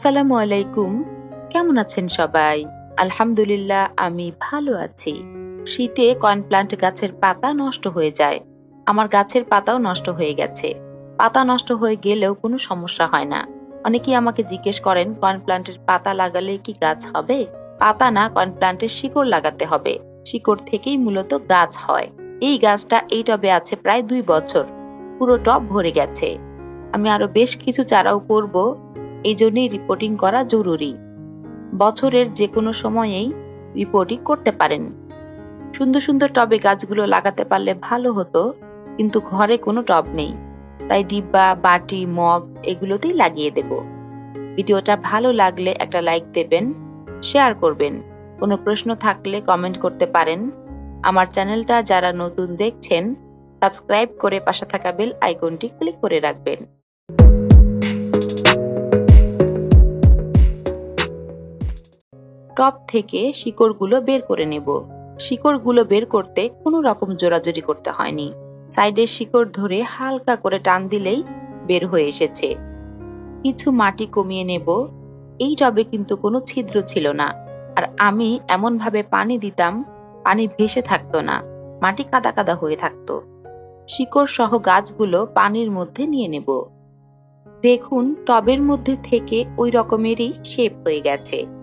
আসসালামু আলাইকুম। কেমন আছেন সবাই? আলহামদুলিল্লাহ, আমি ভালো আছি। শীতে কর্নপ্লান্ট গাছের পাতা নষ্ট হয়ে যায়। আমার গাছের পাতাও নষ্ট হয়ে গেছে। পাতা নষ্ট হয়ে গেলেও কোনো সমস্যা হয় না। অনেকেই আমাকে জিজ্ঞেস করেন, কর্নপ্লান্টের পাতা লাগালে কি গাছ হবে? পাতা না, কর্নপ্লান্টের শিকড় লাগাতে হবে। শিকড় থেকেই মূলত গাছ হয়। এই গাছটা এই টবে আছে প্রায় দুই বছর। পুরো টব ভরে গেছে। আমি আরও বেশ কিছু চারাও করব। এই জন্যই রিপোর্টিং করা জরুরি। বছরের যে কোনো সময়েই রিপোর্টিং করতে পারেন। সুন্দর সুন্দর টবে গাছগুলো লাগাতে পারলে ভালো হতো, কিন্তু ঘরে কোনো টব নেই। তাই ডিব্বা, বাটি, মগ এগুলোতেই লাগিয়ে দেব। ভিডিওটা ভালো লাগলে একটা লাইক দেবেন শেয়ার করবেন। কোনো প্রশ্ন থাকলে কমেন্ট করতে পারেন। আমার চ্যানেলটা যারা নতুন দেখছেন সাবস্ক্রাইব করে পাশে থাকা বেল আইকনটি ক্লিক করে রাখবেন। টপ থেকে শিকড়গুলো বের করে নেব। শিকড়গুলো বের করতে কোনো রকম জোরাজোরি করতে হয়নি। সাইডের শিকড় ধরে হালকা করে টান দিলেই বের হয়ে এসেছে। কিছু মাটি কমিয়ে নেব। এই টবে কিন্তু কোনো ছিদ্র ছিল না। আর আমি এমনভাবে পানি দিতাম, পানি ভেসে থাকতো না। মাটি কাদা কাদা হয়ে থাকতো। শিকড় সহ গাছগুলো পানির মধ্যে নিয়ে নেব। দেখুন, টবের মধ্যে থেকে ওই রকমেরই শেপ হয়ে গেছে।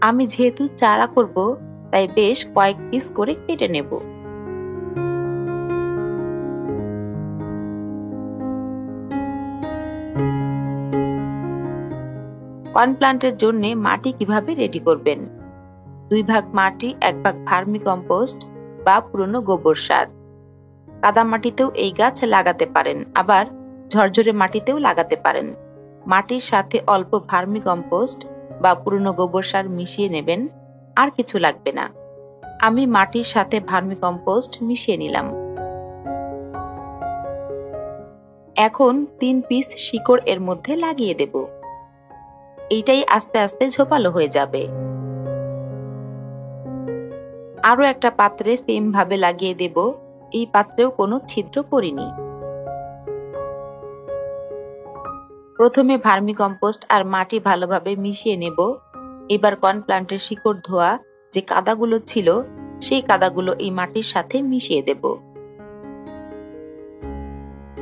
আমি যেহেতু চারা করব, তাই বেশ কয়েক পিস করে কেটে নেব। কর্ন প্লান্টের জন্য মাটি কীভাবে রেডি করবেন? দুই ভাগ মাটি, এক ভাগ ভার্মি কম্পোস্ট বা পুরনো গোবর সার। কাদা মাটিতেও এই গাছ লাগাতে পারেন, আবার ঝরঝরে মাটিতেও লাগাতে পারেন। মাটির সাথে অল্প ভার্মি কম্পোস্ট বা পুরনো গোবর সার মিশিয়ে নেবেন, আর কিছু লাগবে না। আমি মাটির সাথে ভার্মি কম্পোস্ট মিশিয়ে নিলাম। এখন তিন পিস শিকড় এর মধ্যে লাগিয়ে দেব। এইটাই আস্তে আস্তে ঝোপালো হয়ে যাবে। আরও একটা পাত্রে সেম ভাবে লাগিয়ে দেব। এই পাত্রেও কোনো ছিদ্র করিনি প্রথমে ভার্মি কম্পোস্ট আর মাটি ভালোভাবে মিশিয়ে নেব। এবার কর্ন প্লান্টের শিকড় ধোয়া যে কাদাগুলো ছিল, সেই কাদাগুলো এই মাটির সাথে মিশিয়ে দেব।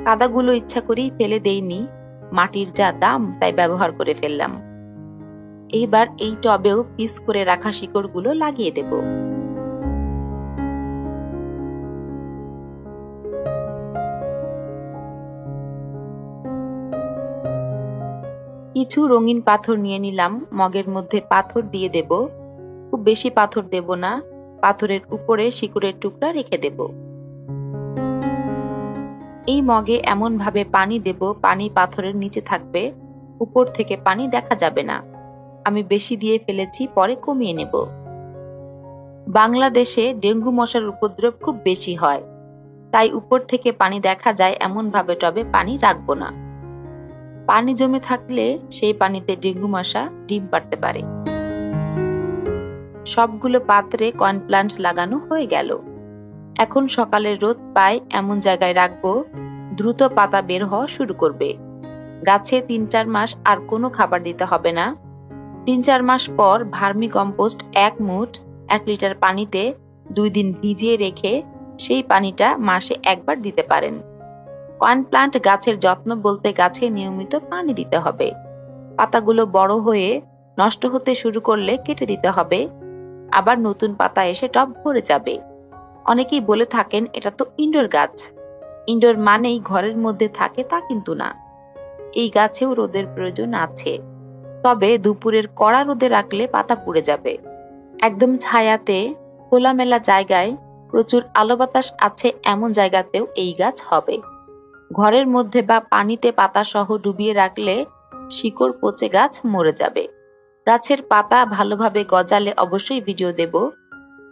কাদাগুলো ইচ্ছা করেই ফেলে দেইনি, মাটির যা দাম তাই ব্যবহার করে ফেললাম। এইবার এই টবেও পিস করে রাখা শিকড়গুলো লাগিয়ে দেবো। কিছু রঙিন পাথর নিয়ে নিলাম। মগের মধ্যে পাথর দিয়ে দেব। খুব বেশি পাথর দেব না। পাথরের উপরে শিকড়ের টুকরা রেখে দেব। এই মগে এমন ভাবে পানি দেব, পানি পাথরের নিচে থাকবে। উপর থেকে পানি দেখা যাবে না। আমি বেশি দিয়ে ফেলেছি, পরে কমিয়ে নেব। বাংলাদেশে ডেঙ্গু মশার উপদ্রব খুব বেশি হয়। তাই উপর থেকে পানি দেখা যায় এমন ভাবে টবে পানি রাখব না। পানি জমে থাকলে সেই পানিতে ডেঙ্গু মশা ডিম পারতে পারে। সবগুলো পাত্রে কর্নপ্লান্ট লাগানো হয়ে গেল। এখন সকালে রোদ পায় এমন জায়গায় রাখব, দ্রুত পাতা বের হওয়া শুরু করবে। গাছে তিন চার মাস আর কোনো খাবার দিতে হবে না। তিন চার মাস পর ভার্মি কম্পোস্ট এক মুঠ, এক লিটার পানিতে দুই দিন ভিজিয়ে রেখে সেই পানিটা মাসে একবার দিতে পারেন। কয়েন প্লান্ট গাছের যত্ন বলতে গাছে নিয়মিত পানি দিতে হবে। পাতাগুলো বড় হয়ে নষ্ট হতে শুরু করলে কেটে দিতে হবে। আবার নতুন পাতা এসে টব ভরে যাবে। অনেকেই বলে থাকেন, এটা তো ইনডোর গাছ। ইনডোর মানেই ঘরের মধ্যে থাকে তা কিন্তু না। এই গাছেও রোদের প্রয়োজন আছে। তবে দুপুরের কড়া রোদে রাখলে পাতা পুড়ে যাবে। একদম ছায়াতে, খোলামেলা জায়গায় প্রচুর আলো বাতাস আছে এমন জায়গাতেও এই গাছ হবে। ঘরের মধ্যে বা পানিতে পাতা সহ ডুবিয়ে রাখলে শিকড় পচে গাছ মরে যাবে। গাছের পাতা ভালোভাবে গজালে অবশ্যই ভিডিও দেব।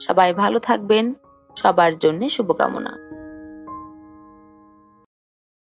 সবাই ভালো থাকবেন। সবার জন্য শুভকামনা।